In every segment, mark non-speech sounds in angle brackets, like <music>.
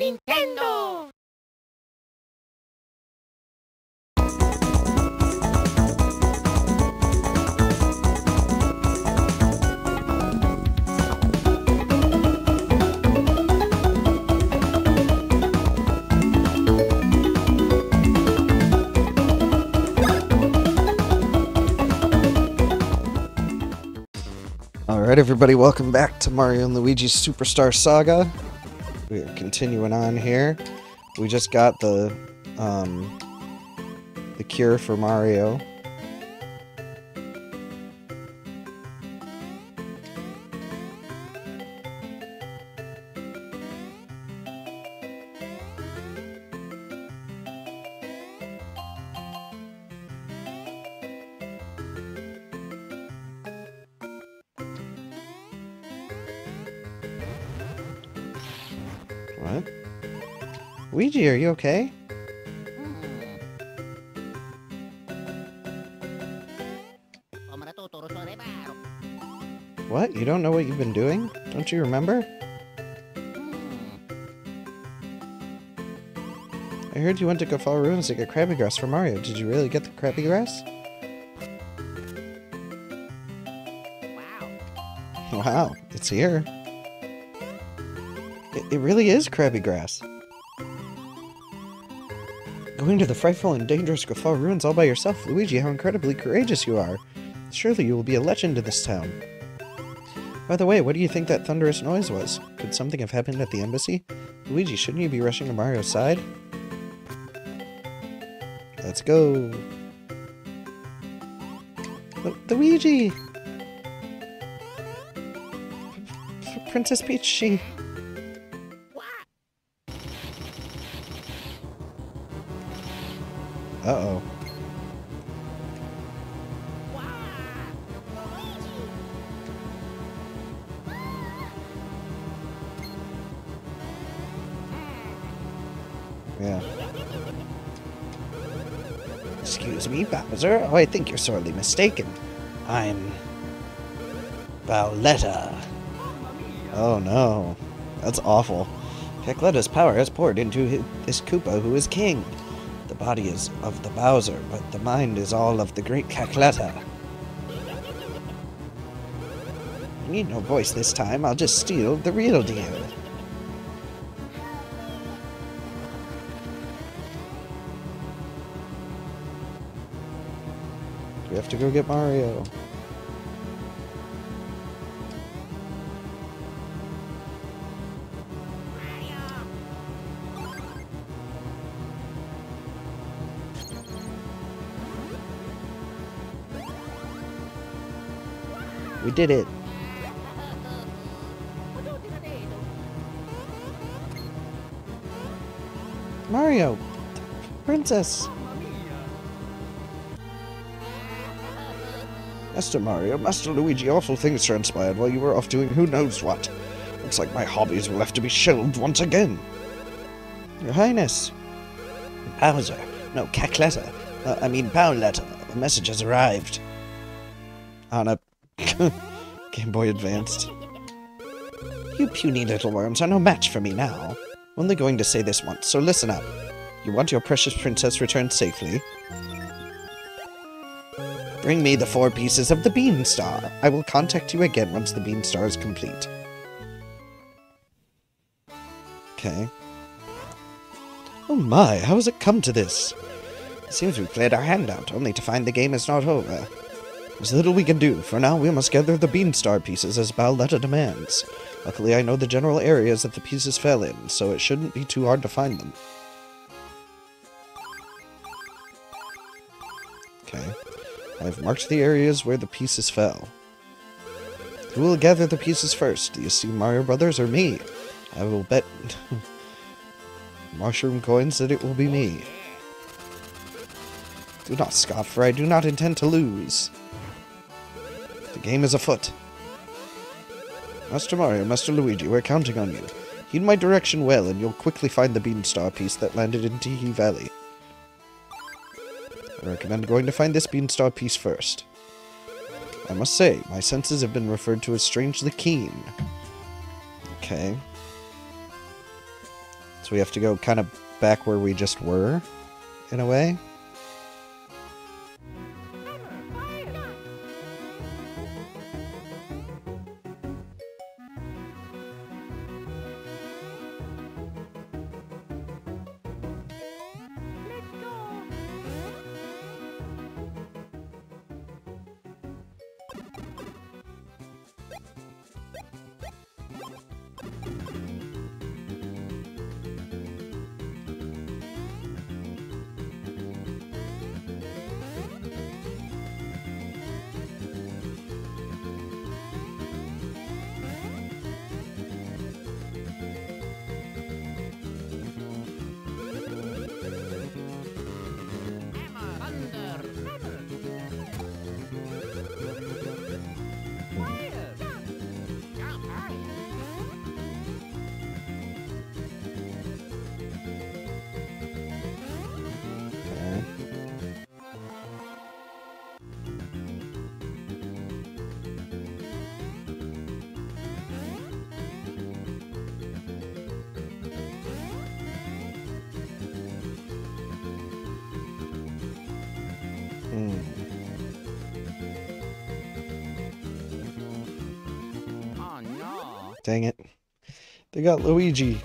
Nintendo! Alright, everybody, welcome back to Mario and Luigi's Superstar Saga. We are continuing on here. We just got the, um, the cure for Mario. What? Luigi, are you okay? Come natuturo sa reparo. What? You don't know what you've been doing? Don't you remember? I heard you went to Guffawha Ruins to get Krabby Grass for Mario. Did you really get the Krabby Grass? Wow. Wow, it's here. It, really is crabby Grass. Going to the frightful and dangerous Guffawha Ruins all by yourself, Luigi, how incredibly courageous you are. Surely you will be a legend in this town. By the way, what do you think that thunderous noise was? Could something have happened at the embassy? Luigi, shouldn't you be rushing to Mario's side? Let's go. Lu- Luigi! P- Princess Peach, she... Uh-oh. Yeah. Excuse me, Bowser. Oh, I think you're sorely mistaken. I'm... Bowletta. Oh no. That's awful. Cackletta's power has poured into hi- this Koopa who is king. Body is of the Bowser, but the mind is all of the great Cackletta. I need no voice this time, I'll just steal the real deal. We have to go get Mario. We did it. Mario! Princess! Master Mario, Master Luigi, awful things transpired while you were off doing who knows what. Looks like my hobbies will have to be shelved once again. Your Highness. Bowser. No, Cackletta. Uh, I mean, Bowletta. A message has arrived. On a <laughs> Game Boy Advanced. You puny little worms are no match for me now. I'm Only going to say this once, so listen up. You want your precious princess returned safely? Bring me the four pieces of the Bean Star. I will contact you again once the Bean Star is complete. Okay. Oh my, how has it come to this? It seems we've played our hand out, only to find the game is not over. There's little we can do. For now, we must gather the Bean Star pieces as Bowletta demands. Luckily, I know the general areas that the pieces fell in, so it shouldn't be too hard to find them. Okay. I've marked the areas where the pieces fell. Who will gather the pieces first? Do you see Mario Brothers or me? I will bet <laughs> mushroom coins that it will be me. Do not scoff, for I do not intend to lose. The game is afoot. Master Mario, Master Luigi, we're counting on you. Heed my direction well, and you'll quickly find the Beanstar piece that landed in Teehee Valley. I recommend going to find this Beanstar piece first. I must say, my senses have been referred to as strangely keen. Okay. So we have to go kind of back where we just were, in a way. Dang it. They got Luigi.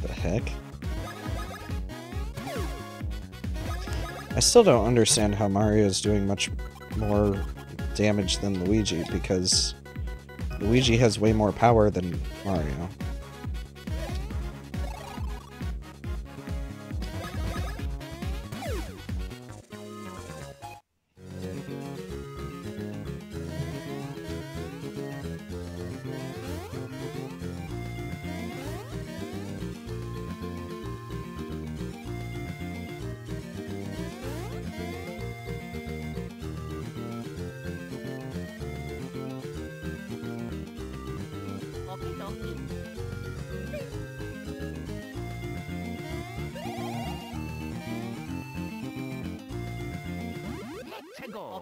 The heck? I still don't understand how Mario is doing much more damage than Luigi because Luigi has way more power than Mario.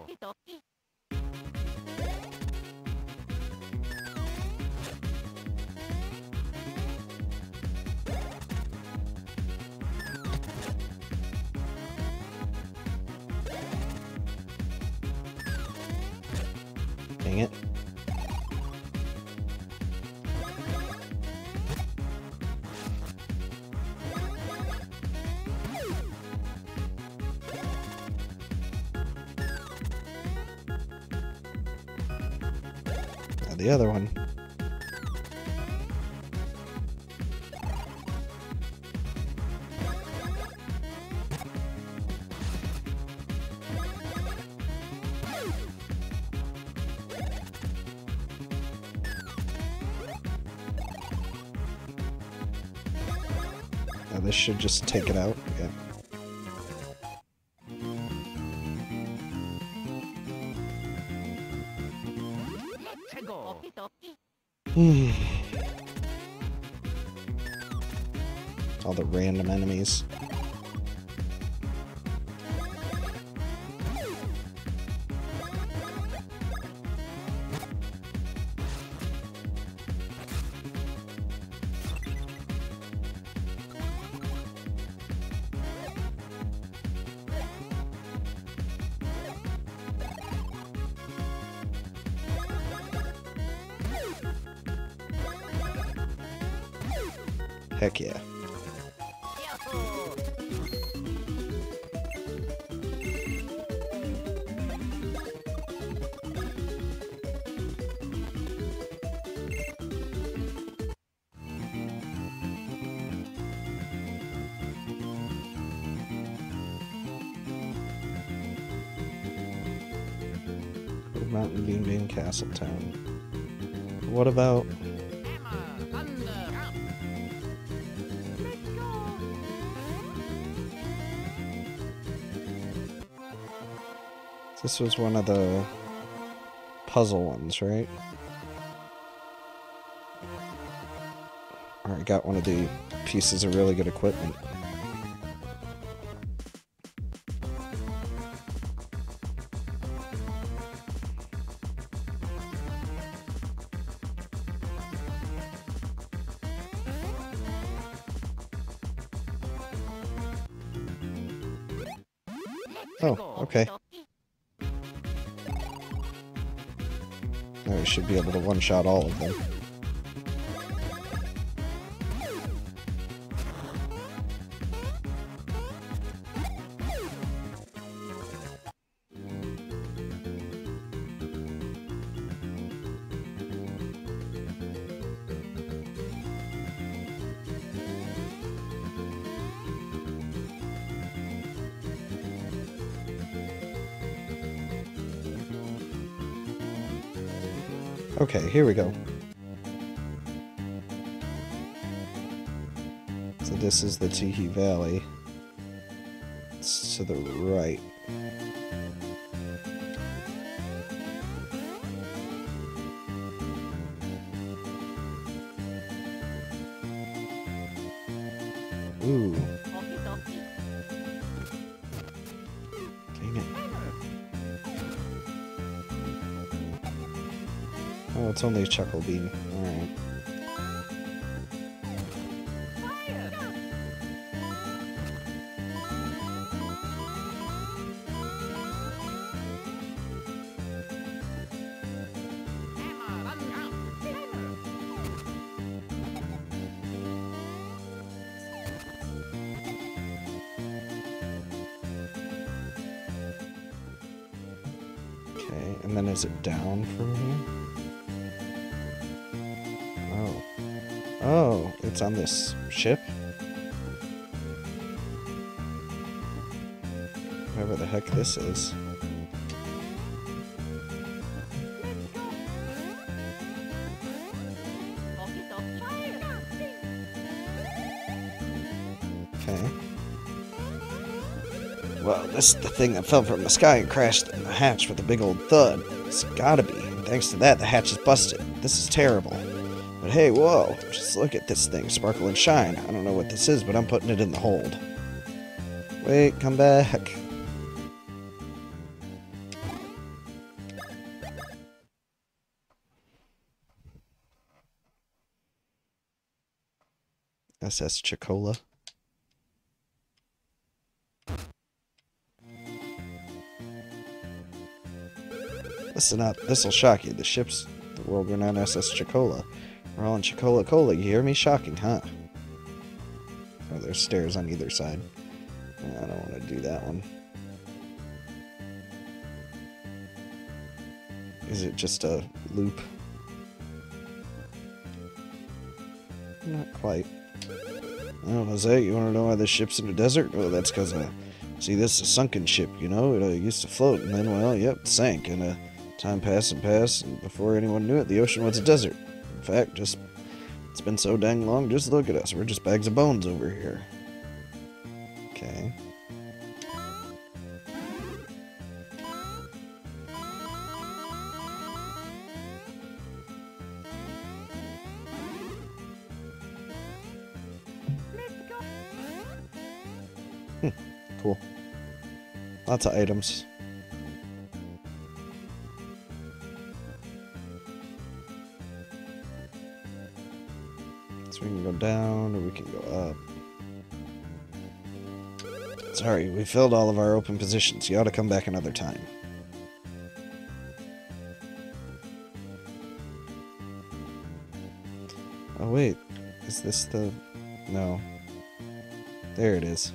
Let's go. The other one. Now this should just take it out. Yeah. All the random enemies. Heck yeah. Beanbean Castle Town. What about this was one of the puzzle ones, right? Alright, got one of the pieces of really good equipment. Should be able to one-shot all of them. Okay, here we go. So this is the Teehee Valley. It's to the right. It's only a chuckle bean. Alright. Okay, and then is it down from here? It's on this ship? Whatever the heck this is. Okay. Well, this is the thing that fell from the sky and crashed in the hatch with a big old thud. It's gotta be. Thanks to that, the hatch is busted. This is terrible. But hey, whoa, just look at this thing, sparkle and shine. I don't know what this is, but I'm putting it in the hold. Wait, come back. SS Chuckola. Listen up, this'll shock you. The ship's the world-renowned SS Chuckola. We're all in Chuckola Cola, you hear me? Shocking, huh? Oh, there's stairs on either side. I don't want to do that one. Is it just a loop? Not quite. Oh, Jose, you want to know why this ship's in the desert? Well, that's because, uh, see, this is a sunken ship, you know? It uh, used to float, and then, well, yep, sank, and, uh, time passed and passed, and before anyone knew it, the ocean was a desert. Fact, just, it's been so dang long, just look at us. We're just bags of bones over here. Okay. Hmm. Cool. Lots of items. Down or we can go up. Sorry, we filled all of our open positions. You ought to come back another time. Oh wait, is this the... No. There it is.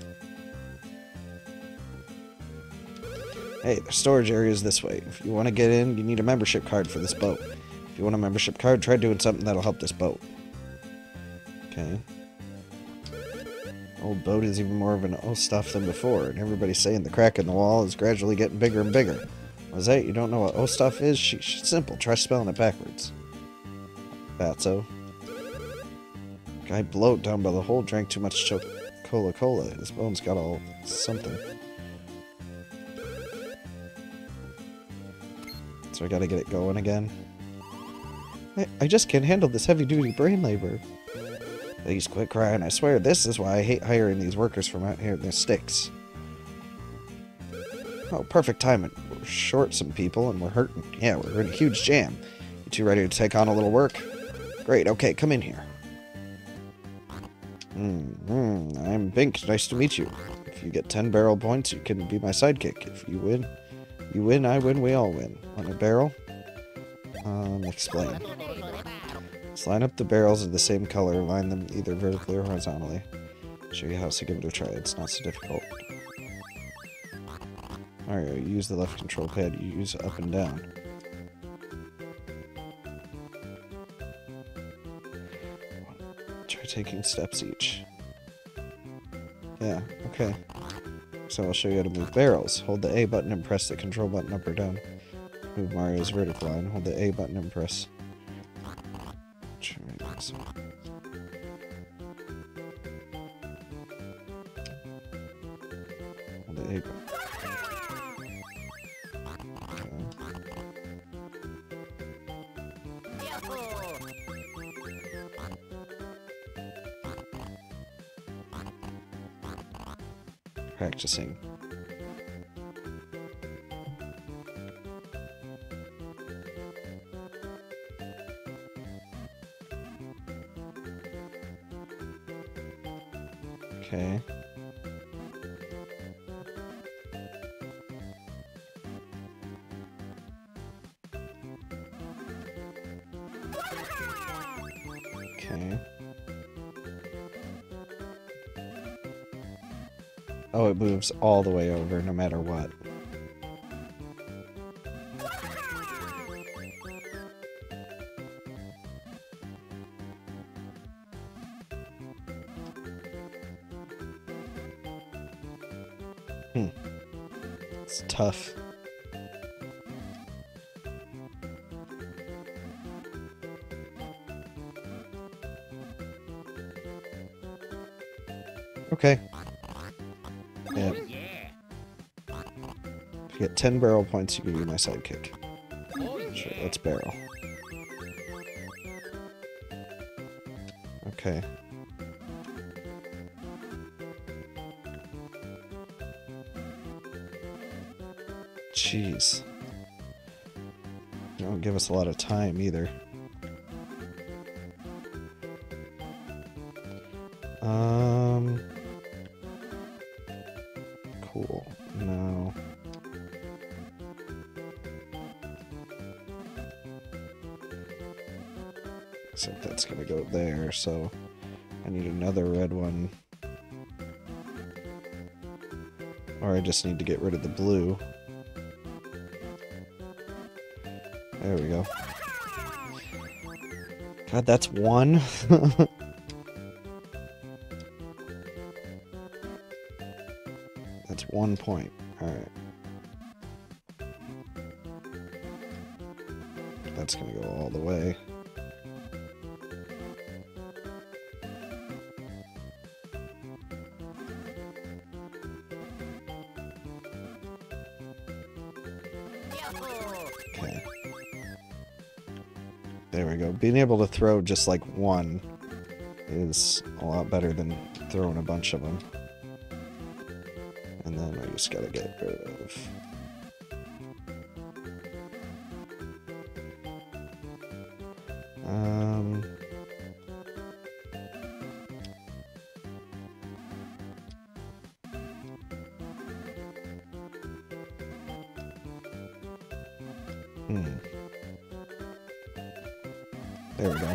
Hey, the storage area is this way. If you want to get in, you need a membership card for this boat. If you want a membership card, try doing something that'll help this boat. Okay. Old boat is even more of an old stuff than before, and everybody's saying the crack in the wall is gradually getting bigger and bigger. Was that you don't know what O stuff is? Sh sh simple. Try spelling it backwards. Fatso. Guy bloat down by the hole drank too much cho cola cola. His bones got all something. So I gotta get it going again. I, I just can't handle this heavy-duty brain labor. Please quit crying. I swear this is why I hate hiring these workers from out here in the sticks. Oh, perfect timing. We're short some people and we're hurting. Yeah, we're in a huge jam. You two ready to take on a little work? Great, okay, come in here. Hmm, I'm Bink. Nice to meet you. If you get 10 barrel points, you can be my sidekick. If you win, you win, I win, we all win. On a barrel? Um, explain. Line up the barrels of the same color, line them either vertically or horizontally. Show you how to give it a try, it's not so difficult. Mario, use the left control pad, use up and down. Try taking steps each. Yeah, okay. So I'll show you how to move barrels. Hold the A button and press the control button up or down. Move Mario's vertical line. Hold the A button and press. Triangles. Hold the A button. Okay. Okay. Oh, it moves all the way over no matter what. Hmm. It's tough. 10 barrel points, you can be my sidekick. Sure, let's barrel. Okay. Jeez. They don't give us a lot of time either. Um. So I need another red one. Or I just need to get rid of the blue. There we go. God, that's one. <laughs> that's one point. Alright. That's gonna go all the way. Being able to throw just like one is a lot better than throwing a bunch of them. And then I just gotta get rid of. Um. Hmm. There we go.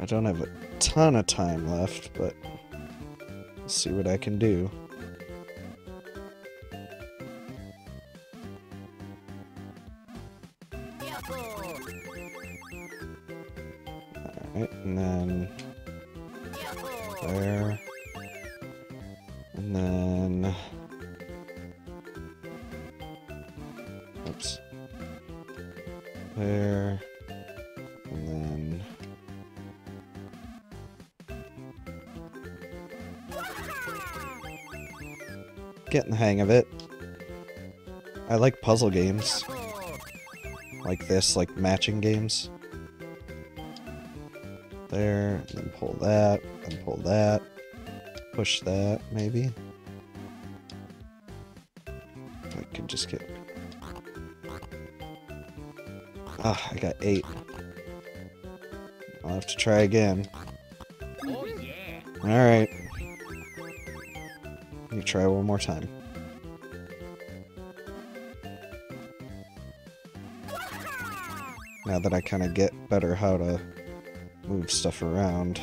I don't have a ton of time left, but see what I can do. Alright, and then there. And then. Oops. There. And then. Getting the hang of it. I like puzzle games like this, like matching games. There, and then pull that, and pull that, push that, maybe. I can just get. Ah, I got eight. I'll have to try again. Oh yeah. Alright. Let me try one more time. Now that I kind of get better how to move stuff around.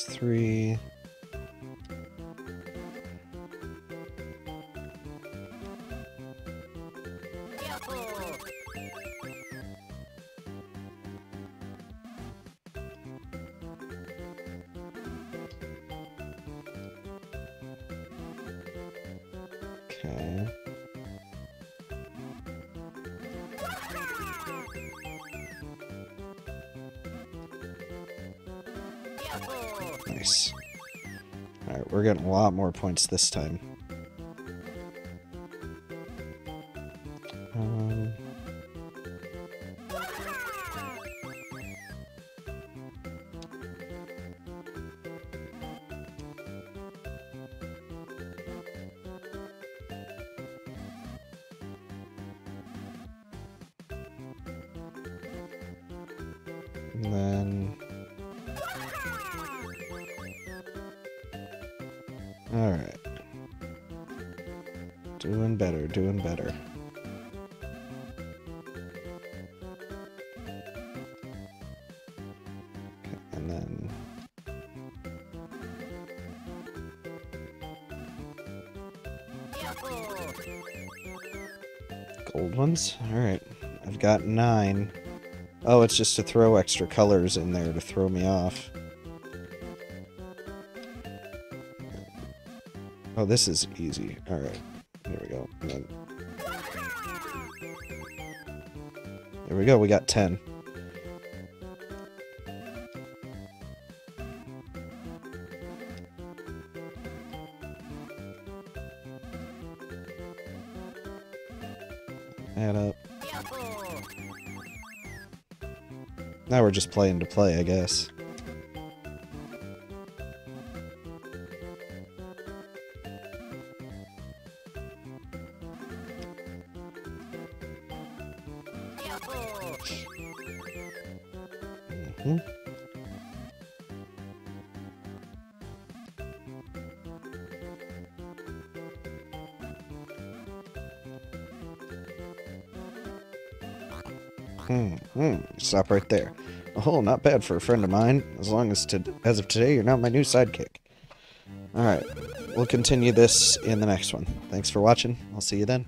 Three. Nice. Alright, we're getting a lot more points this time. Um, and then Alright. Doing better, doing better. And then gold ones. Alright. I've got nine. Oh, it's just to throw extra colors in there to throw me off. Oh, this is easy. Alright. There we go. Then... There we go, we got 10. Add up. Now we're just playing to play, I guess. Hmm, hmm. Stop right there. Oh, not bad for a friend of mine. As long as to, as of today, you're now my new sidekick. Alright. We'll continue this in the next one. Thanks for watching. I'll see you then.